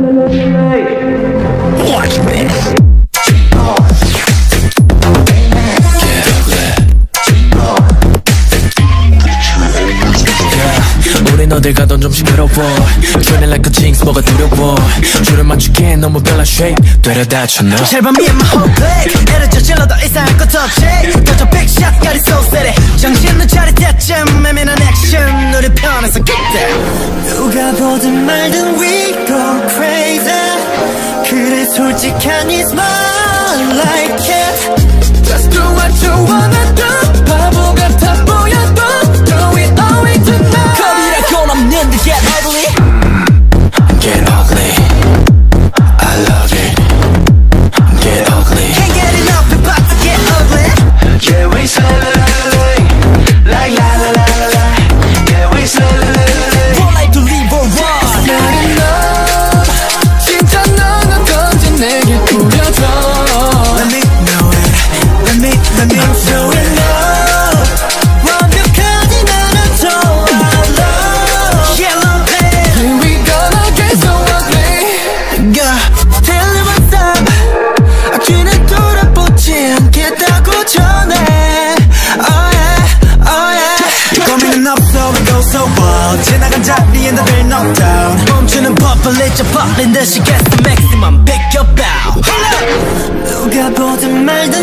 Watch 어딜 가던 좀 시끄러워 Dreaming like a jinx 뭐가 두려워 줄을 맞추기 너무 별난 shape 되려다 쳤나? 제발 me and my whole clique 애를 저질러 더 이상할 것도 없지. 더저 빅샷 got it so steady. 정신은 차리때 쯤 매민한 액션. 우리 편에서 get down 누가 보든 말든 we 그래 솔직한 is my like it Just do what you wanna do Wild 지나간 자리엔 다들 knocked down 멈추는 법을 잊어버린 듯이 get the maximum pick your bow 누가 보든 말든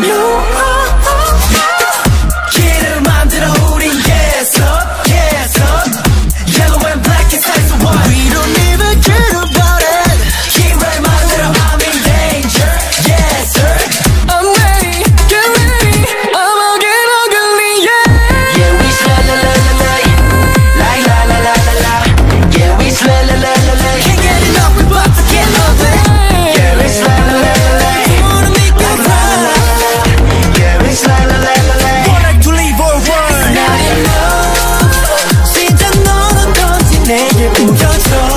No. 要做